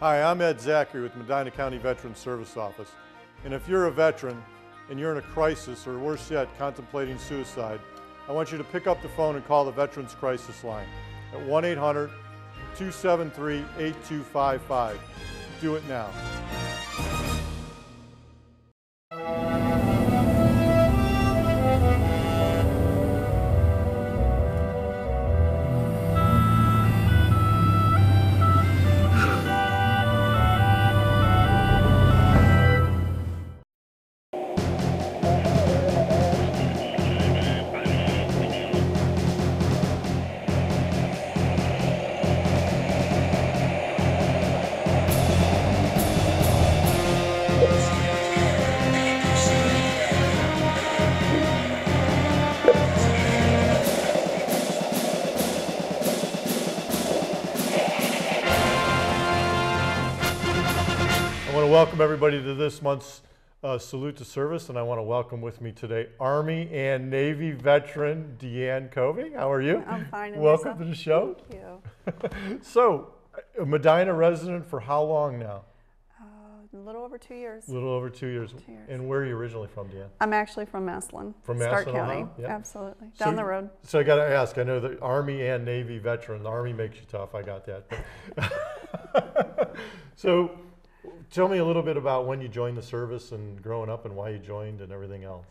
Hi, I'm Ed Zachary with Medina County Veterans Service Office. And if you're a veteran and you're in a crisis or worse yet, contemplating suicide, I want you to pick up the phone and call the Veterans Crisis Line at 1 800 273 8255. Do it now. Want to welcome everybody to this month's uh, Salute to Service, and I want to welcome with me today Army and Navy veteran DeAnn Covey. How are you? I'm fine. and Welcome yourself? to the show. Thank you. So, a Medina resident for how long now? Uh, a little over two years. A little over two years. Two years. And where are you originally from, DeAnn? I'm actually from Massillon, From Stark Massillon, County. Yeah. Absolutely. So- Down the road. So I got to ask. I know the Army and Navy veteran. The Army makes you tough. I got that. So, tell me a little bit about when you joined the service and growing up and why you joined and everything else.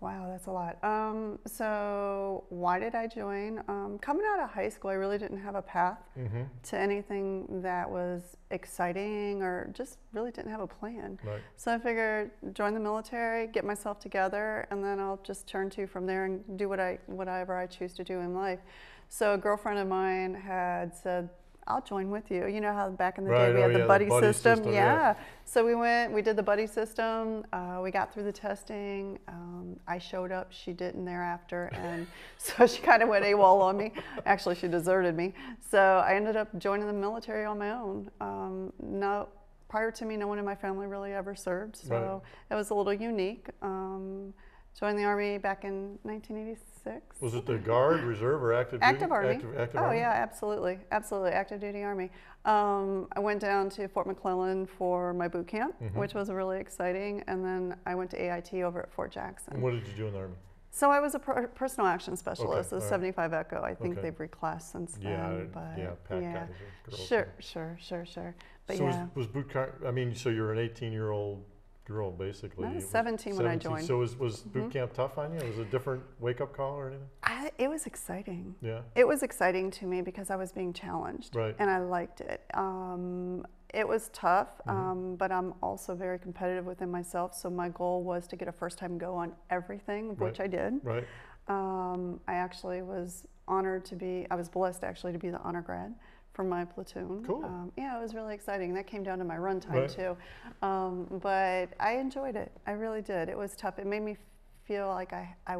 Wow, that's a lot. Um, so, why did I join? Um, coming out of high school, I really didn't have a path Mm-hmm. to anything that was exciting or just really didn't have a plan. Right. So, I figured join the military, get myself together, and then I'll just turn to from there and do what I, whatever I choose to do in life. So, a girlfriend of mine had said, I'll join with you. You know how back in the Right, day we oh had yeah, the the buddy, buddy system? system, yeah. yeah. So we went, we did the buddy system. Uh, we got through the testing. Um, I showed up, she didn't thereafter. And so she kind of went AWOL on me. Actually, she deserted me. So I ended up joining the military on my own. Um, no, prior to me, no one in my family really ever served. So Right. it was a little unique. Um, joined the Army back in 1986. Was it the Guard, Reserve, or Active Duty? Active Army. Active, active oh Army? yeah, absolutely, absolutely, active duty Army. Um, I went down to Fort McClellan for my boot camp, Mm-hmm. which was really exciting, and then I went to AIT over at Fort Jackson. And what did you do in the Army? So I was a per- personal action specialist, Okay, all right. 75 Echo. I think Okay. they've reclassed since Yeah, then, but yeah, yeah. Sure, sure, sure, sure. But so yeah, was, was boot camp, I mean, so you're an 18 year old girl basically. I was It 17 when I joined. Mm-hmm. So was, was boot camp tough on you? Was it a different wake up call or anything? I, it was exciting. Yeah. It was exciting to me because I was being challenged, Right. and I liked it. Um, it was tough, Mm-hmm. um, but I'm also very competitive within myself. So my goal was to get a first-time go on everything, which Right. I did. Right. Um, I actually was honored to be. I was blessed actually to be the honor grad for my platoon. Cool. Um, yeah, it was really exciting. That came down to my run time Right. too, um, but I enjoyed it. I really did. It was tough. It made me feel like I. I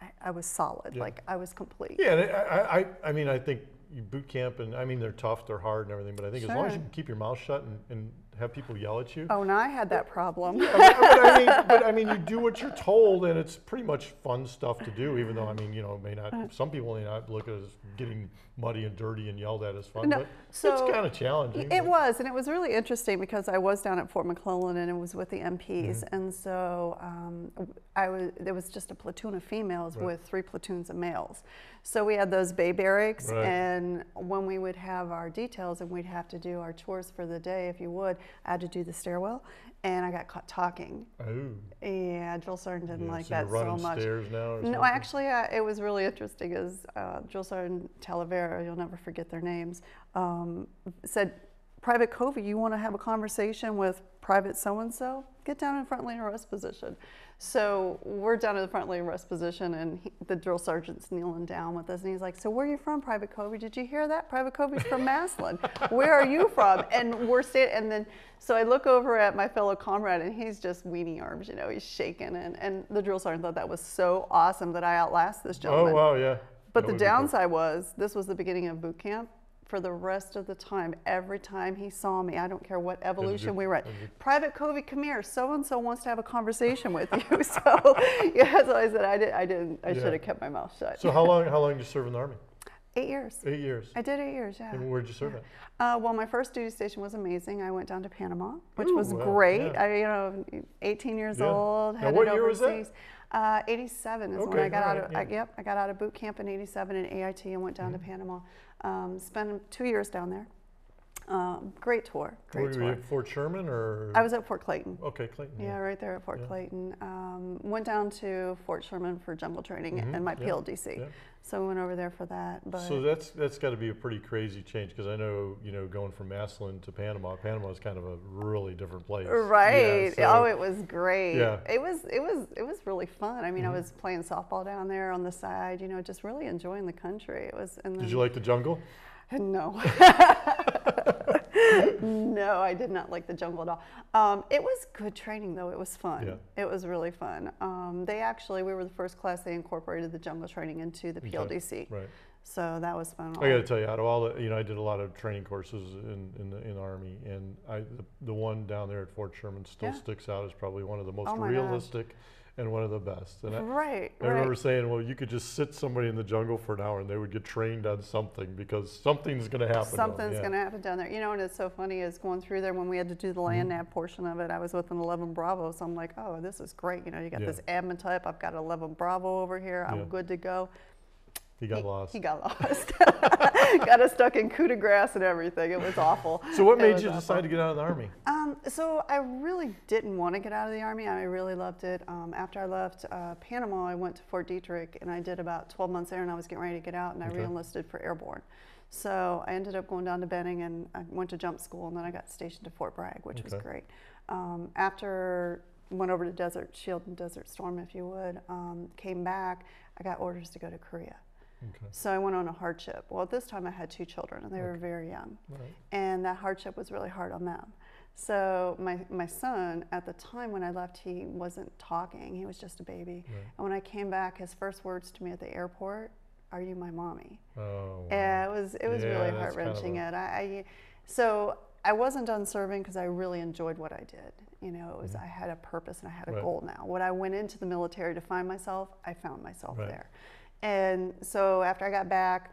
I, I was solid, Yeah. like I was complete. Yeah, I, I, I- mean, I think you boot camp, and I mean, they're tough, they're hard, and everything. But I think as long as you can keep your mouth shut and, and have people yell at you. Oh, and I had that problem. Mean, but, I mean, but I mean, you do what you're told, and it's pretty much fun stuff to do. Even though I mean, you know, it may not. Some people may not look at it as getting muddy and dirty and yelled at as fun, No, but so it's kind of challenging. It but- was, and it was really interesting because I was down at Fort McClellan and it was with the MPs, Mm-hmm. and so um, I was. There was just a platoon of females Right. with three platoons of males. So we had those bay barracks, Right. and when we would have our details and we'd have to do our chores for the day, if you would, I had to do the stairwell, and I got caught talking. Oh, Yeah, drill sergeant didn't yeah, like so that so much. stairs now. Or No, actually, uh, it was really interesting. Is uh, Drill Sergeant Talavera, you'll never forget their names, um, said, "Private Covey, you want to have a conversation with Private so and so? Get down in front lane rest position." So we're down in the front lane rest position, and he, the drill sergeant's kneeling down with us, and he's like, "So where are you from, Private Covey? Did you hear that? Private Covey's from Massillon. Where are you from?" And we're standing, and then so I look over at my fellow comrade, and he's just weenie arms, you know, he's shaking, and and the drill sergeant thought that was so awesome that I outlast this oh, gentleman. Oh wow, yeah. But That the cool. downside was this was the beginning of boot camp. For the rest of the time, every time he saw me, I don't care what evolution we were at. Private Covey, come here. So and so wants to have a conversation with you. So yeah, so I said I did. I didn't. I Yeah. should have kept my mouth shut. So how long? How long did you serve in the army? Eight years. Eight years. I did eight years, yeah. And where'd you serve at? Uh, well, my first duty station was amazing. I went down to Panama, which Ooh, was wow, great. yeah. I, you know, 18 years Yeah. old, Now, what year was that? Uh, 87 is when I got all out of. yeah. I, yep, I got out of boot camp in 87 in AIT and went down to Panama. Um, spent two years down there. Um, great tour. Great Were you tour. at Fort Sherman or? I was at Fort Clayton. Okay, Clayton. Yeah, right there at Fort Yeah. Clayton. Um, went down to Fort Sherman for jungle training Mhm, and my yeah, PLDC. yeah. So we went over there for that. But So that's that's got to be a pretty crazy change because I know you know going from Massillon to Panama. Panama is kind of a really different place. Yeah, Right. so- oh, it was great. Yeah. It was it was it was really fun. I mean, I Mhm. was playing softball down there on the side, you know, just really enjoying the country. It was and Did you like the jungle? No. no, I did not like the jungle at all. Um, it was good training though. It was fun. Yeah. It was really fun. Um, they actually we were the first class they incorporated the jungle training into the Okay, PLDC. Right. So that was fun. I got to tell you, out of all the, you know, I did a lot of training courses in in the, in the Army, and I the, the one down there at Fort Sherman still Yeah. sticks out as probably one of the most Oh my gosh. And one of the best. And right. I remember right. saying, well, you could just sit somebody in the jungle for an hour and they would get trained on something because something's going to happen. Something's going to happen down there. You know, and it's so funny is going through there when we had to do the Mm-hmm. land nav portion of it. I was with an 11 Bravo, so I'm like, oh, this is great. You know, you got Yeah. this admin type. I've got 11 Bravo over here. I'm Yeah. good to go. He got he, lost. He got lost. got us stuck in coup de grace and everything. It was awful. so what made you awful. decide to get out of the Army? Um, so I really didn't want to get out of the army. I really loved it. Um, after I left uh, Panama, I went to Fort Detrick, and I did about 12 months there, and I was getting ready to get out, and I Okay. reenlisted for airborne. So I ended up going down to Benning, and I went to jump school, and then I got stationed to Fort Bragg, which was great. Um, after went over to Desert Shield and Desert Storm, if you would, um, came back. I got orders to go to Korea. Okay. So I went on a hardship. Well, at this time I had two children, and they were very young right. and that hardship was really hard on them. So my, my son, at the time when I left, he wasn't talking. He was just a baby. Right. And when I came back, his first words to me at the airport, "Are you my mommy?" Oh. wow. And it was it was Yeah, really that's heart kind of a- It I, I so I wasn't done serving because I really enjoyed what I did. You know, it was I had a purpose and I had a Mm-hmm. Right. goal. Now, when I went into the military to find myself, I found myself Right. there. And so after I got back,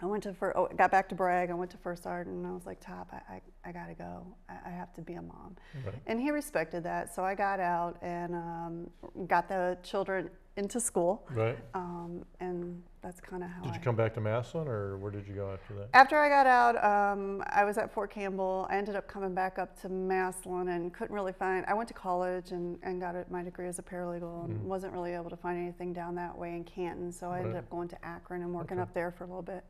I went to fir- oh, got back to Bragg. I went to First Sergeant, and I was like, "Top, I, I, I gotta go. I, I have to be a mom." Right. And he respected that. So I got out and um, got the children into school, Right. um, and that's kind of how. Did I, you come back to Massillon, or where did you go after that? after I got out, um, I was at Fort Campbell. I ended up coming back up to Massillon and couldn't really find. I went to college and, and got my degree as a paralegal and Mhm. wasn't really able to find anything down that way in Canton. So I ended up going to Akron and working Okay. up there for a little bit.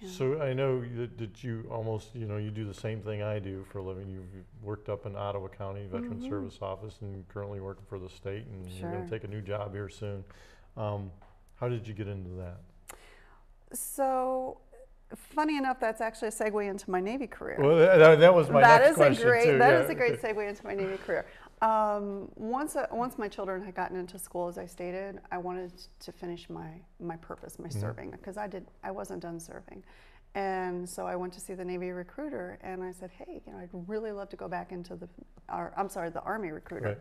Yeah. So I know that, that you almost, you know, you do the same thing I do for a living. You've worked up in Ottawa County Veteran Mhm. Service Office and currently working for the state, and you're going to take a new job here soon. Um, how did you get into that? So, funny enough, that's actually a segue into my Navy career. Well, that, that was my That next is question a great. too. That yeah. is a great segue into my Navy career. Um, once uh, once my children had gotten into school, as I stated, I wanted to finish my my purpose, my Mhm. serving, because I did I wasn't done serving, and so I went to see the Navy recruiter, and I said, hey, you know, I'd really love to go back into the, or, I'm sorry, the Army recruiter. Right.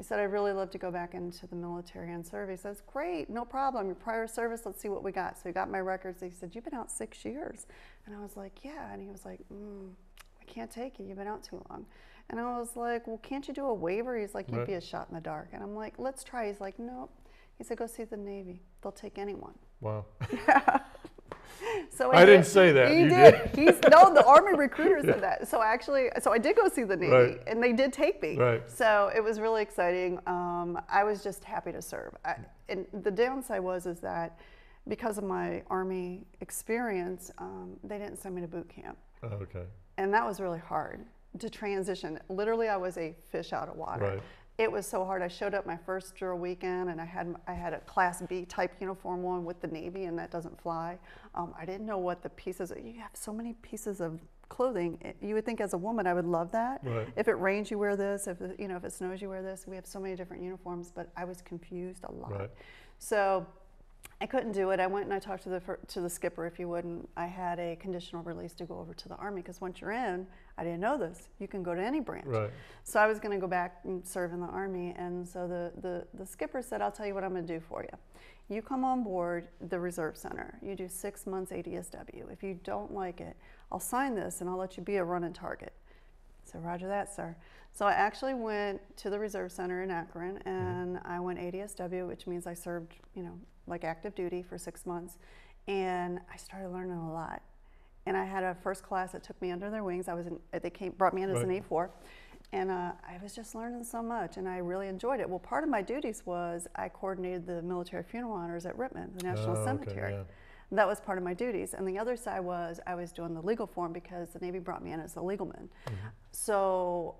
I said, I'd really love to go back into the military and serve. He says, Great, no problem. Your prior service, let's see what we got. So he got my records. He said, You've been out six years. And I was like, Yeah. And he was like, mm, I can't take you. You've been out too long. And I was like, Well, can't you do a waiver? He's like, You'd be a shot in the dark. And I'm like, Let's try. He's like, Nope. He said, Go see the Navy. They'll take anyone. Wow. So I didn't did- say that. He You did. did. He's no, the Army recruiter said that. So I actually, so I did go see the Navy, Right. and they did take me. Right. So it was really exciting. Um, I was just happy to serve. I, and the downside was is that because of my Army experience, um, they didn't send me to boot camp, Oh, okay. and that was really hard to transition. Literally, I was a fish out of water. Right. It was so hard. I showed up my first drill weekend, and I had I had a Class B type uniform on with the Navy, and that doesn't fly. Um, I didn't know what the pieces. You have so many pieces of clothing. It- You would think as a woman, I would love that. Right. If it rains, you wear this. If it, you know, if it snows, you wear this. We have so many different uniforms, but I was confused a lot. Right. So I couldn't do it. I went and I talked to the to the skipper, if you would, and I had a conditional release to go over to the army because once you're in, I didn't know this. You can go to any branch. Right. So I was going to go back and serve in the army, and so the, the the skipper said, "I'll tell you what I'm going to do for you." You come on board the Reserve Center. You do six months ADSW. If you don't like it, I'll sign this and I'll let you be a running target. So Roger that, sir. So I actually went to the Reserve Center in Akron mm-hmm. and I went ADSW, which means I served, you know, like active duty for six months. And I started learning a lot. And I had a first class that took me under their wings. I was in, they came, brought me in as an Right. A4. And uh, I was just learning so much and I really enjoyed it. Well, part of my duties was I coordinated the military funeral honors at Rittman, the National Oh, okay, Cemetery. yeah. That was part of my duties. And the other side was I was doing the legal form because the Navy brought me in as a legalman. So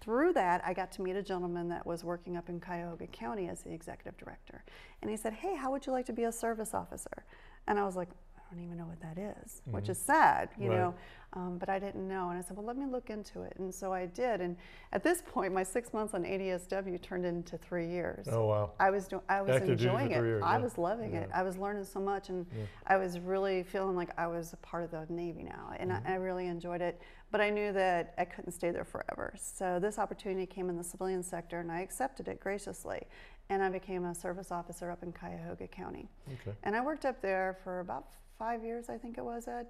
through that, I got to meet a gentleman that was working up in Cuyahoga County as the executive director. And he said, Hey, how would you like to be a service officer? And I was like, I don't even know what that is," which is sad, you Mm-hmm. Right. know. Um, but I didn't know. And I said, Well, let me look into it. And so I did. And at this point, my six months on ADSW turned into three years. Oh, wow. I was doing, I was Active duty for enjoying it. years, I yeah. was loving it. Yeah. I was learning so much, and Yeah. I was really feeling like I was a part of the Navy now, and Mm-hmm. I, I really enjoyed it. But I knew that I couldn't stay there forever. So this opportunity came in the civilian sector, and I accepted it graciously. And I became a service officer up in Cuyahoga County. Okay. And I worked up there for about five years, I think it was, Ed.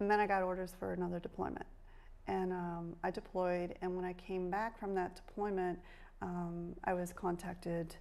And then I got orders for another deployment. And um, I deployed, and when I came back from that deployment, um, I was contacted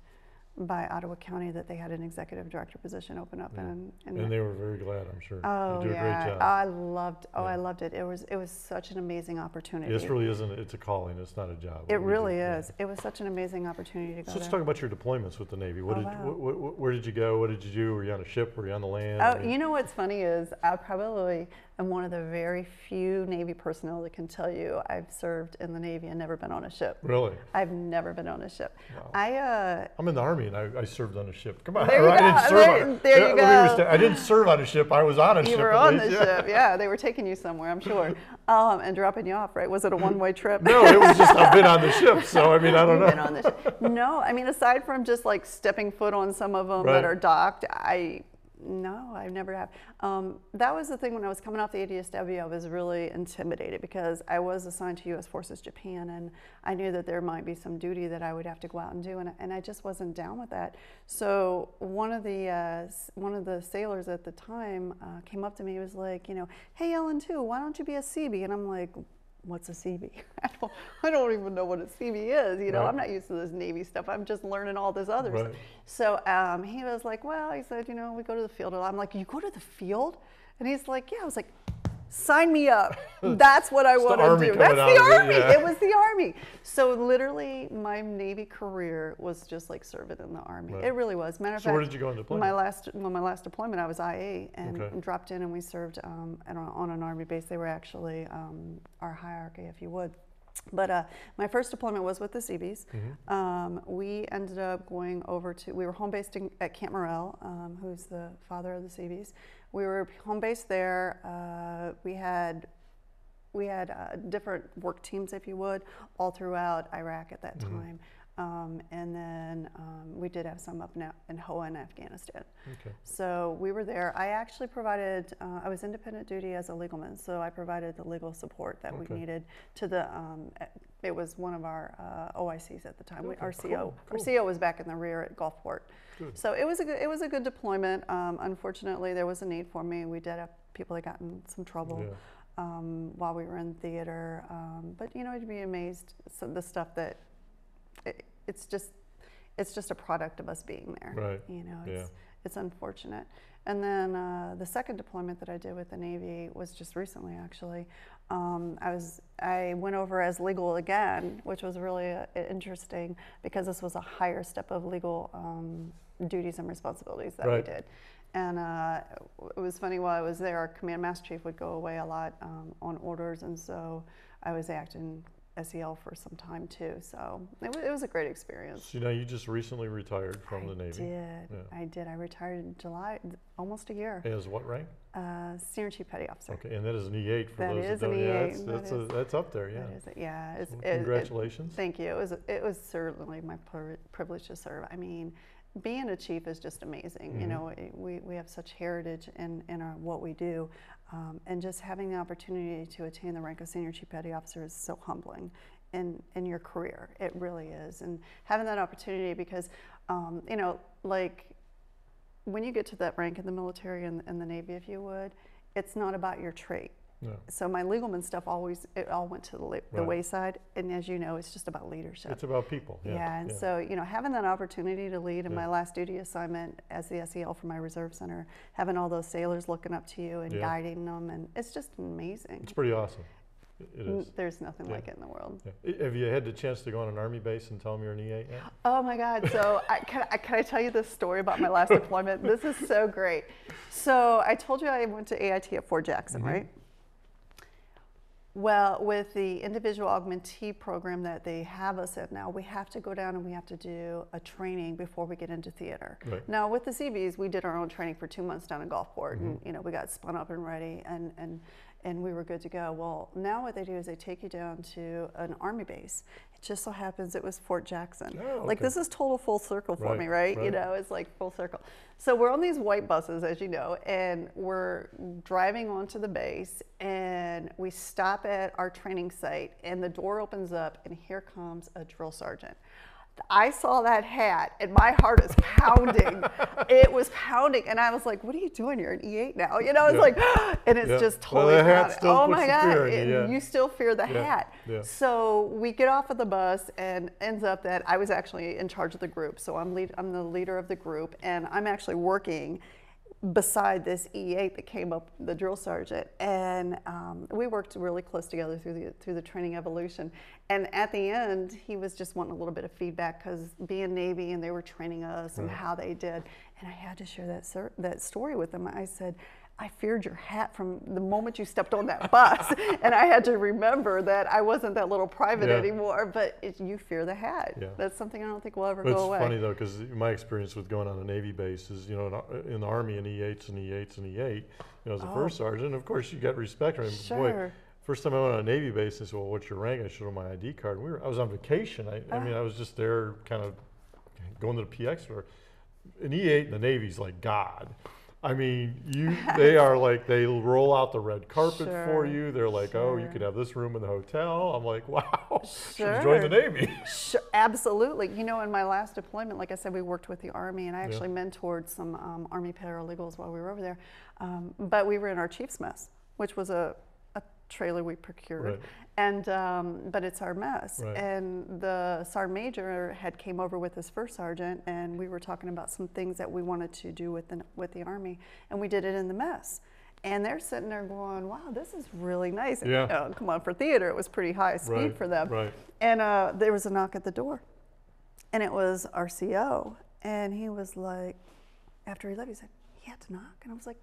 by Ottawa County that they had an executive director position open up. Yeah. And, And they were very glad, I'm sure. oh, you do a yeah, great job. I loved, oh, I loved it. It was, it was such an amazing opportunity. This really isn't, it's a calling, it's not a job. it what we do, really yeah. is. It was such an amazing opportunity to go So let's there. talk about your deployments with the Navy. What Oh, did, wow. wh- wh- where did you go? What did you do? Were you on a ship? Were you on the land? Oh, you know what's funny is I probably am one of the very few Navy personnel that can tell you I've served in the Navy and never been on a ship. Really? I've never been on a ship. Wow. I uh, I'm in the Army and I, I served on a ship. Come on. There you I didn't serve There- on, there you me go. I didn't serve on a ship. I was on a ship. you were on the yeah. ship, yeah. They were taking you somewhere, I'm sure, um, and dropping you off. Right? Was it a one-way trip? No, it was just, I've been on the ship. So, I mean, I don't You've been know. on the ship. No, I mean, aside from just like stepping foot on some of them Right. that are docked, I no, I never have. Um, that was the thing when I was coming off the ADSW, I was really intimidated because I was assigned to U.S. Forces Japan, and I knew that there might be some duty that I would have to go out and do, and, and I just wasn't down with that. So one of the uh, one of the sailors at the time uh, came up to me, was like, you know, hey LN2, why don't you be a Seabee? And I'm like. What's a Seabee? I don't, I don't even know what a Seabee is. You know, Right. I'm not used to this Navy stuff. I'm just learning all this other stuff. So um, he was like, well, he said, you know, we go to the field. I'm like, you go to the field? And he's like, yeah. I was like, sign me up. That's what I want to do. That's the of it, army. yeah. It was the army. So literally, my Navy career was just like serving in the army. Right. It really was. Matter of So fact, where did you go on deployment? My last, well, my last deployment, I was IA and Okay. dropped in, and we served um, on on an army base. They were actually um, our hierarchy, if you would. But uh, my first deployment was with the Seabees. Mm-hmm. Um, we ended up going over to, we were home based in, at Camp Moreell, um, who's the father of the Seabees. We were home based there. Uh, we had we had uh, different work teams, if you would, all throughout Iraq at that Mm-hmm. time. Um, and then um, we did have some up in, in Hoa in Afghanistan. Okay. So we were there. I actually provided, uh, I was independent duty as a legalman, so I provided the legal support that Okay. we needed to the, um, eh, it was one of our uh, OICs at the time. We- Okay, our cool, CO, our cool. CO was back in the rear at Gulfport. Good. So it was a good, it was a good deployment. Um, unfortunately, there was a need for me. We did have people that got in some trouble Yeah. um, while we were in theater. Um, but you know, you'd be amazed some the stuff that it, it's just it's just a product of us being there. Right. You know, Yeah. it's it's unfortunate. And then uh, the second deployment that I did with the Navy was just recently, actually. Um, I was I went over as legal again, which was really uh, interesting because this was a higher step of legal um, duties and responsibilities that Right. we did. And uh, it was funny while I was there, our command master chief would go away a lot um, on orders, and so I was acting SEL for some time too. So it, wa- it was a great experience. So, you know, you just recently retired from I the Navy. did. Yeah. I did. I retired in July, almost a year. As what rank? Uh, senior chief petty officer. Okay, and that is an E8 for That those is that an don't. Yeah, E8, that's, that that's, a, that's up there. Yeah. That is, yeah. It's, Well, it- it- congratulations. thank you. It was it was certainly my pri- privilege to serve. I mean, being a chief is just amazing. You Mhm. know, it- we, we have such heritage in, in our, what we do, um, and just having the opportunity to attain the rank of senior chief petty officer is so humbling in in your career. It really is, and having that opportunity because, um, you know, like when you get to that rank in the military and, and the Navy, if you would, it's not about your trait. No. So my legalman stuff always it all went to the, la- the wayside, and as you know, it's just about leadership. It's about people. Yeah. Yeah, and yeah. so you know, having that opportunity to lead in Yeah. my last duty assignment as the SEL for my reserve center, having all those sailors looking up to you and Yeah. guiding them, and it's just amazing. It's pretty awesome. It- is. There's nothing Yeah. like it in the world. Yeah. Have you had the chance to go on an army base and tell them you're an E8 yet? Oh my God! So I, can, I, can I tell you this story about my last deployment? This is so great. So I told you I went to AIT at Fort Jackson, Mhm. right? Well, with the individual augmentee program that they have us at now, we have to go down and we have to do a training before we get into theater. Right. Now, with the Seabees, we did our own training for two months down in Gulfport, and Mm-hmm. you know we got spun up and ready, and and and we were good to go. Well, now what they do is they take you down to an army base. Just so happens it was Fort Jackson. Oh, Like this is total full circle for Right, me, right? You know, it's like full circle. So we're on these white buses, as you know, and we're driving onto the base, and we stop at our training site, and the door opens up, and here comes a drill sergeant. I saw that hat, and my heart is pounding. it was pounding, and I was like, "What are you doing? You're an E8 now." You know, it's Yeah. like, and it's Yeah. just Well, totally. still oh my god! fear in you, it- yeah. you still fear the hat. yeah. So we get off of the bus, and ends up that I was actually in charge of the group. So I'm lead, I'm the leader of the group, and I'm actually working beside this E8 that came up, the drill sergeant, and um, we worked really close together through the through the training evolution. And at the end, he was just wanting a little bit of feedback because being Navy and they were training us and how they did, and I had to share that that story with him. I said. I feared your hat from the moment you stepped on that bus, and I had to remember that I wasn't that little private Yeah. anymore. But it, you fear the hat. Yeah. That's something I don't think will ever It's go away. It's funny though, because my experience with going on a Navy base is, you know, in, in the Army, an E8's an E8's an E8. You know, as a Oh. first sergeant, of course, you get respect. I mean, Sure. boy, first time I went on a Navy base, they said, "Well, what's your rank?" I showed them my ID card. We were, I was on vacation. I, I Ah. mean, I was just there, kind of going to the PX store. An E8 in the Navy's like God. I mean, you they are like they roll out the red carpet Sure, for you. They're like, "Oh, you sure. could have this room in the hotel." I'm like, "Wow, Sure. join the Navy." Sure, absolutely. You know, in my last deployment, like I said, we worked with the Army, and I actually mentored some um, Army paralegals while we were over there. Um, but we were in our chief's mess, which was a trailer we procured, Right. and um, but it's our mess. Right. And the sergeant major had came over with his first sergeant, and we were talking about some things that we wanted to do with the with the Army, and we did it in the mess. And they're sitting there going, "Wow, this is really nice." And, Yeah. you know, come on, for theater, it was pretty high speed Right, for them. right. And uh, there was a knock at the door, and it was our CO. And he was like, after he left, he said, "He had to knock," and I was like,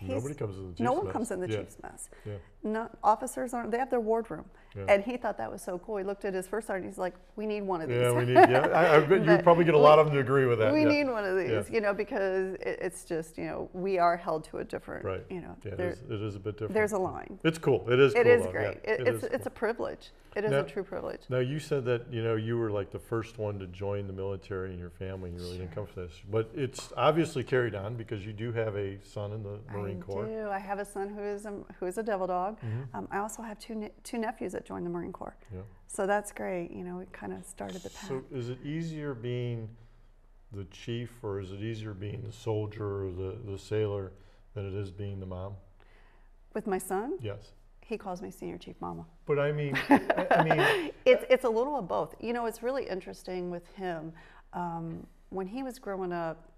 yeah, Nobody comes in the Chiefs mess. No one mess. comes in the Yeah. chief's mess. Yeah. No, officers aren't. They have their wardroom, Yeah. and he thought that was so cool. He looked at his first sergeant. He's like, "We need one of these." Yeah, we need. Yeah, I, I bet you probably get a lot of them to agree with that. we yeah. need one of these, you know, because it, it's just, you know, we are held to a different, Right. you know, Yeah, it there- is, it is a bit different. there's a line. It's cool. It is. It cool, is though, great. It, It it's is it's a privilege. It is Now- a true privilege. Now you said that you know you were like the first one to join the military in your family. and You really didn't come for this, but it's obviously carried on because you do have a son in the Marine I Corps. do. I have a son who is a, who is a devil dog. Mhm. Um, I also have two ne- two nephews that joined the Marine Corps. Yeah. So that's great. You know, we kind of started the path. So is it easier being the chief, or is it easier being the soldier or the, the sailor than it is being the mom? With my son, Yes. he calls me Senior Chief Mama. But I mean, I, I mean, It's it's a little of both. You know, it's really interesting with him. Um, when he was growing up,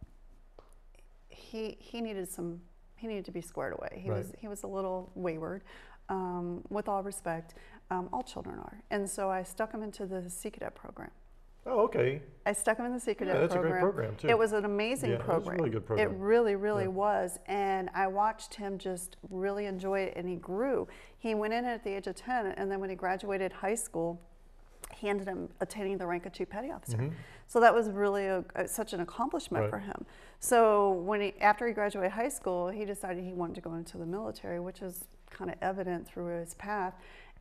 he he needed some he needed to be squared away. He Right. was he was a little wayward. Um, with all respect, um, all children are, and so I stuck him into the Sea Cadet program. oh, okay. I stuck him in the Sea Cadet Yeah, that's a program. great program too. It was an amazing Yeah, it was a program. really good program. It really, really Yeah. was. And I watched him just really enjoy it and he grew. He went in at the age of 10 and then when he graduated high school, ended up attaining the rank of chief petty officer. Mhm. So that was really a, a- such an accomplishment Right. for him. So when he, after he graduated high school, he decided he wanted to go into the military, which is kind of evident through his path.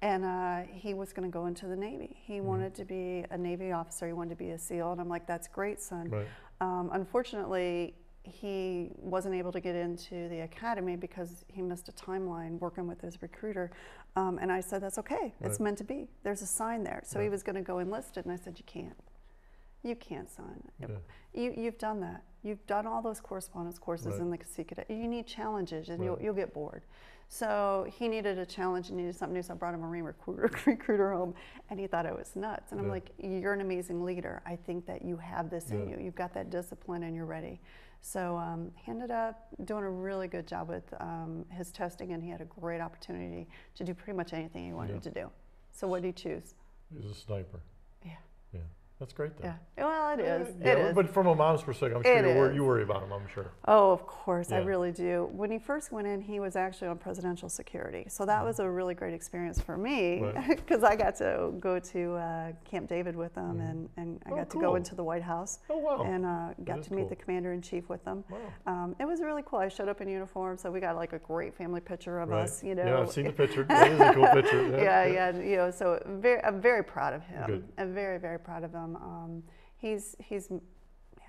And uh, he was going to go into the Navy. He Mm-hmm. wanted to be a Navy officer. He wanted to be a SEAL. And I'm like, that's great, son. Right. Um, unfortunately, he wasn't able to get into the academy because he missed a timeline working with his recruiter. Um, and I said, that's okay. It's meant to be. There's a sign there. So he was going to go enlisted. And I said, you can't. You can't, son. Yeah. You, you've done that. You've done all those correspondence courses Right. in the Sea Cadet. You need challenges and you'll, you'll get bored. So he needed a challenge and needed something new. So I brought a Marine recruiter, recruiter home and he thought I was nuts. And I'm like, You're an amazing leader. I think that you have this in you. You've got that discipline and you're ready. So um, he ended up doing a really good job with um, his testing and he had a great opportunity to do pretty much anything he wanted Yeah. to do. So what did he choose? He's a sniper. Yeah. Yeah. That's great though. Yeah. Well, it is. Yeah, it is. But from a mom's perspective, I'm sure you worry, you worry about him, I'm sure. Oh, of course, I really do. When he first went in, he was actually on presidential security. So that was a really great experience for me Right. because I got to go to uh, Camp David with them Mhm. and, and I Oh, got to go into the White House Oh, wow. and uh, got to meet cool. the commander in chief with them. wow. Um, it was really cool. I showed up in uniform, so we got like a great family picture of Right. us, you know. Yeah, I've seen the picture. That is a cool picture. yeah, yeah, and, you know, so very, I'm very proud of him. Good. I'm very, very proud of him. Um, he's, he's, yeah,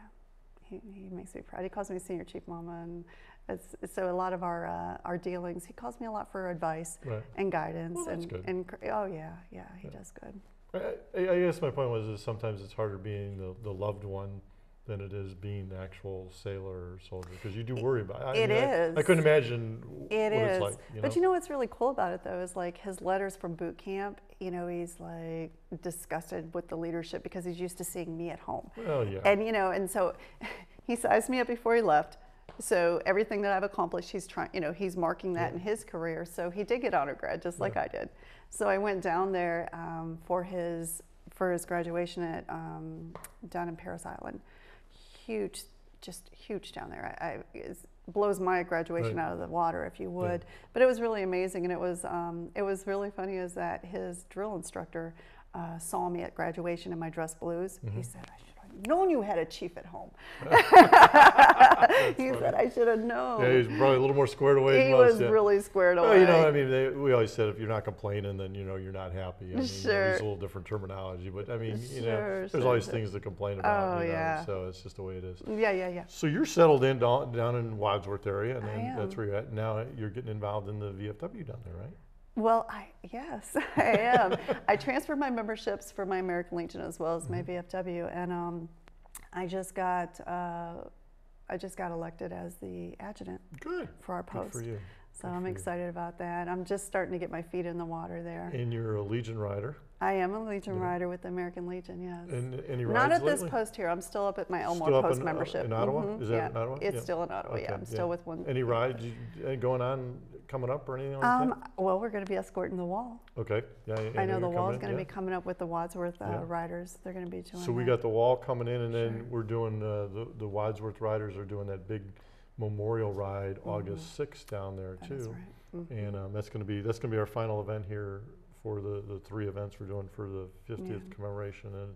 he, he makes me proud. He calls me senior chief mama, and it's, so a lot of our uh, our dealings, he calls me a lot for advice Right. and guidance. Well, and, good. and oh yeah, yeah, he Yeah. does good. I, I I guess my point was is sometimes it's harder being the, the loved one than it is being the actual sailor or soldier because you do worry about I It mean, I- I, couldn't imagine It what is. it's like. You but know? you know what's really cool about it though is like his letters from boot camp. You know, he's like disgusted with the leadership because he's used to seeing me at home. well, yeah. And you know, and so he sized me up before he left. So everything that I've accomplished, he's trying. You know, he's marking that Yeah. in his career. So he did get honor grad, just like Yeah. I did. So I went down there um, for his for his graduation at um, down in Parris Island. Huge, just huge down there. I, I blows my graduation Right. out of the water, if you would. But it was really amazing, and it was um, it was really funny. Is that his drill instructor uh, saw me at graduation in my dress blues? He Mhm. said, "I should known you had a chief at home." he funny. said, "I should have known." yeah, he's probably a little more squared away he than most. was yeah. really squared away. Well, you know, I mean, they, we always said if you're not complaining, then you know you're not happy. I mean, you know, Sure. It's a little different terminology, but I mean, you know, Sure, there's sure, always sure. things to complain about. Oh, you know, yeah. So it's just the way it is. yeah, yeah, yeah. So you're settled in down, down in Wadsworth area, and that's where you're at. Now you're getting involved in the VFW down there, right? Well, I yes, I am. I transferred my memberships for my American Legion as well as my Mm-hmm. VFW, and um, I just got uh, I just got elected as the adjutant Good. for our post. Good post. for you. So I'm excited about that. I'm just starting to get my feet in the water there. And you're a Legion rider. I am a Legion Yeah. rider with the American Legion. Yes. And any rides Not at this post here. I'm still up at my Still Elmore up Post in, uh, membership. in Ottawa? Mhm, Is that yeah. in Ottawa? It's Yeah. still in Ottawa. Okay, yeah, I'm still with one. Any rides going on coming up or anything like that? Um, well, we're going to be escorting the wall. Okay. Yeah, yeah, I know the wall is going to be coming up with the Wadsworth uh, riders. They're going to be doing So we that. got the wall coming in, and then we're doing uh, the the Wadsworth Riders are doing that big memorial ride August 6th down there That too, right. Mhm. and um, that's going to be that's going to be our final event here for the the three events we're doing for the 50th Yeah. commemoration, and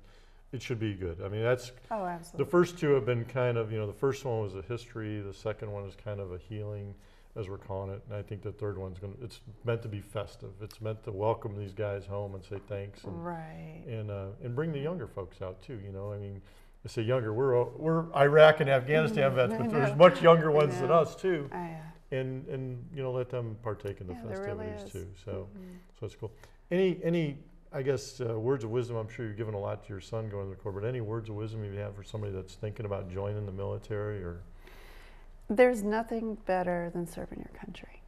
it should be good. I mean, that's oh, the absolutely. first two have been kind of you know the first one was a history, the second one is kind of a healing. As we're calling it, and I think the third one's going. to It's meant to be festive. It's meant to welcome these guys home and say thanks, and right. and uh, and bring the younger folks out too. You know, I mean, I say younger. We're we're Iraq and Afghanistan Mhm, vets, but there's much younger ones than us too. I, uh, And and you know, let them partake in the Yeah, there really festivities too. So mhm. so it's cool. Any any I guess uh, words of wisdom. I'm sure you've given a lot to your son going to the Corps, but any words of wisdom you have for somebody that's thinking about joining the military or There's nothing better than serving your country.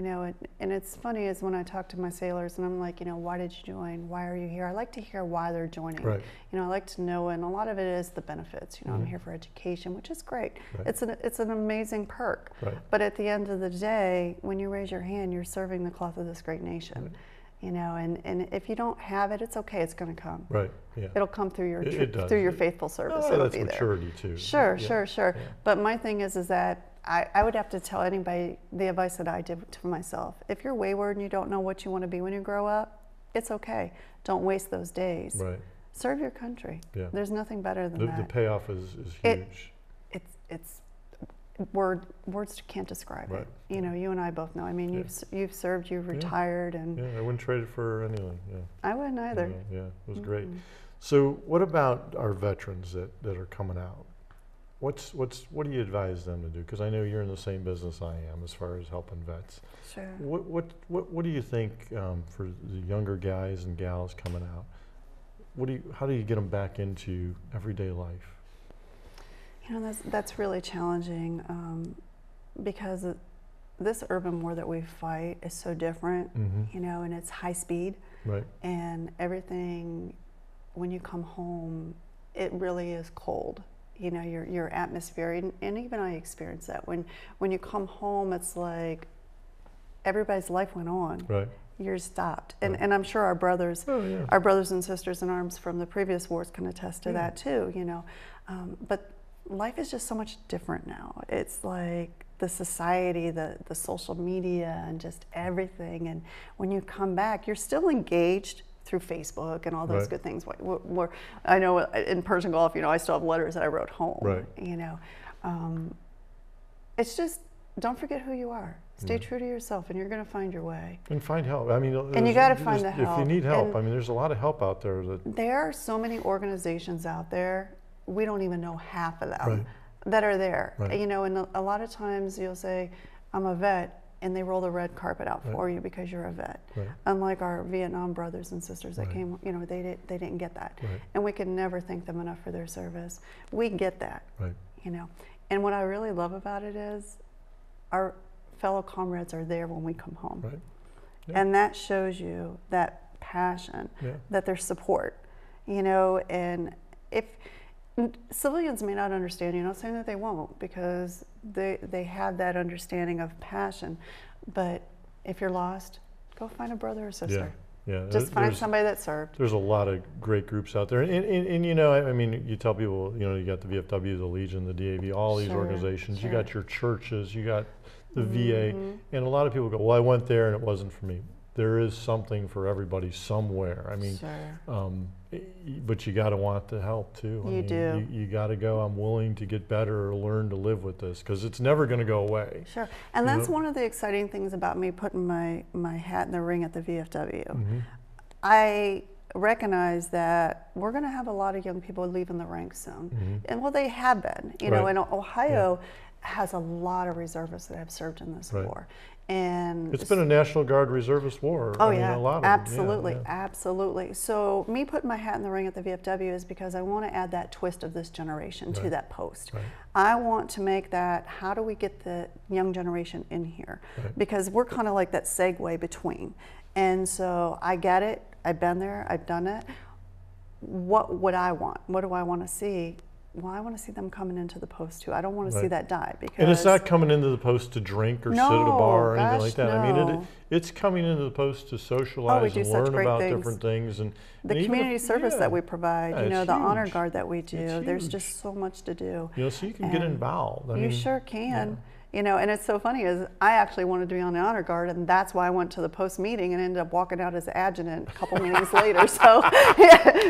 You know, and, and it's funny is when I talk to my sailors and I'm like, you know, why did you join? Why are you here? I like to hear why they're joining. right? You know, I like to know, and a lot of it is the benefits. You know, Mhm. I'm here for education, which is great. Right. It's an it's an amazing perk. Right. But at the end of the day, when you raise your hand, you're serving the cloth of this great nation. Right. You know, and, and if you don't have it, it's okay. It's going to come. Right. Yeah. It'll come through your tr- it through your faithful service. Oh, It'll that's be there. maturity too. Sure, Yeah. sure, sure. yeah. But my thing is, is that I, I would have to tell anybody the advice that I did to myself. If you're wayward and you don't know what you want to be when you grow up, it's okay. Don't waste those days. Right. Serve your country. Yeah. There's nothing better than The, that. the payoff is, is It- huge. it's it's word words can't describe Right. it. You know, you and I both know. I mean, Yeah. you've you've served, you've Yeah. retired, and yeah, I wouldn't trade it for anything. Yeah. I wouldn't either. Yeah, yeah, it was great. Mm-mm. So, what about our veterans that, that are coming out? What's what's what do you advise them to do? Because I know you're in the same business I am as far as helping vets. Sure. What what what, what do you think um, for the younger guys and gals coming out? what do you, how do you get them back into everyday life? You know, that's, that's really challenging um, because this urban war that we fight is so different, Mm-hmm. you know, and it's high speed Right. and everything, when you come home, it really is cold. You know, your, your atmosphere, and, and even I experienced that. When, when you come home, it's like everybody's life went on. Right. Yours stopped. And, Right. and I'm sure our brothers Oh yeah. our brothers and sisters in arms from the previous wars can attest to Yeah. that too, you know. Um, but life is just so much different now. It's like the society, the, the social media, and just everything. And when you come back, you're still engaged through Facebook and all those Right. good things. Wh- wh- Where I know in Persian Gulf, you know, I still have letters that I wrote home. Right. You know, um, it's just don't forget who you are. Stay true to yourself, and you're going to find your way. And find help. I mean, and you gotta find there's- help. If you need help, And- I mean, there's a lot of help out there that. There are so many organizations out there, we don't even know half of them Right. that are there. Right. You know, and a lot of times you'll say, I'm a vet, and they roll the red carpet out Right. for you because you're a vet. Right. Unlike our Vietnam brothers and sisters that Right. came, you know, they, did, they didn't get that. And we can never thank them enough for their service. We get that, Right. you know. And what I really love about it is our fellow comrades are there when we come home. Right. Yeah. And that shows you that passion Yeah. that there's support, you know, and if civilians may not understand, you're not saying that they won't because they, they have that understanding of passion, but if you're lost, go find a brother or sister. Yeah. yeah. Just find there's- somebody that served. There's a lot of great groups out there, and, and, and you know, I, I mean, you tell people, you know, you got the VFW, the Legion, the DAV, all these Sure, organizations. You got your churches, you got the VA, Mhm. and a lot of people go, "Well, I went there and it wasn't for me." There is something for everybody somewhere. I mean, sure. um, but you got to want the help too. I You mean, do. You, you got to go. I'm willing to get better or learn to live with this because it's never going to go away. Sure. And that's know? one of the exciting things about me putting my, my hat in the ring at the VFW. Mhm. I recognize that we're going to have a lot of young people leaving the ranks soon. Mhm. And well, they have been. You know, in Ohio has a lot of reservists that have served in this Right. war. And It's been a National Guard reservist war. Oh I mean, yeah, a lot of them. Yeah, absolutely, yeah. absolutely. So me putting my hat in the ring at the VFW is because I want to add that twist of this generation to that post. Right. I want to make that. How do we get the young generation in here? Right. Because we're kind of like that segue between. And so I get it. I've been there. I've done it. What would I want? What do I want to see? Well, I want to see them coming into the post too. I don't want to see that die because And it's not coming into the post to drink or sit at a bar or anything like that. I mean, it, it's coming into the post to socialize oh, do and learn about things. different things and the and community if- service yeah. that we provide, Yeah, you know, the honor guard that we do. There's just so much to do. You know, so you can get involved. I you mean, sure can. You know, and it's so funny is I actually wanted to be on the honor guard, and that's why I went to the post meeting and ended up walking out as adjutant a couple meetings later. So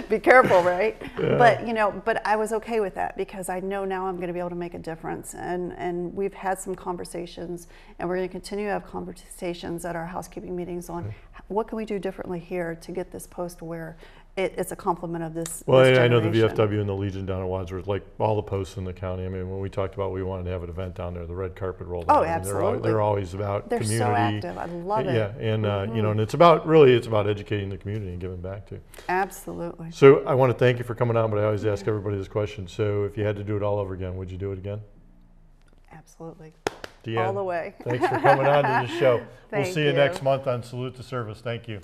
be careful, right? But you know, but I was okay with that because I know now I'm going to be able to make a difference, and and we've had some conversations, and we're going to continue to have conversations at our housekeeping meetings on mm-hmm. what can we do differently here to get this post where it, it's a complement of this. Well, this I, know the. VFW and the Legion down at Wadsworth, like all the posts in the county. I mean, when we talked about we wanted to have an event down there, the red carpet rolled Oh, out. I mean, They're, al- absolutely. they're always about They're community. so active. I love it. Yeah, and uh, you Mm-hmm. know, and it's about really it's about educating the community and giving back to. Absolutely. So I want to thank you for coming on, but I always ask everybody this question. So if you had to do it all over again, would you do it again? Absolutely. DeAnn, All the way. Thanks for coming on to the show. we'll see you, you. next month on Salute to Service. Thank you.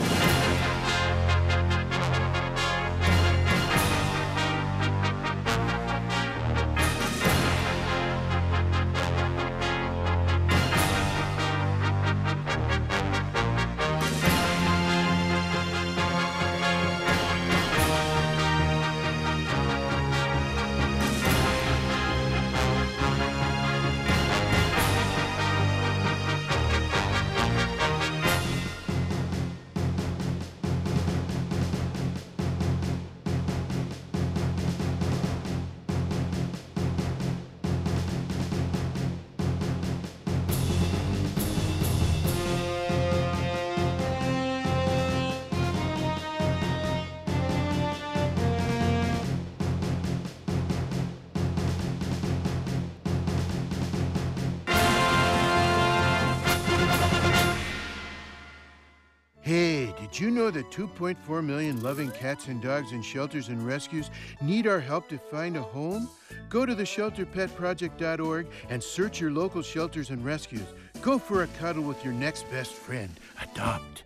Did you know that 2.4 million loving cats and dogs in shelters and rescues need our help to find a home? Go to theshelterpetproject.org and search your local shelters and rescues. Go for a cuddle with your next best friend. Adopt.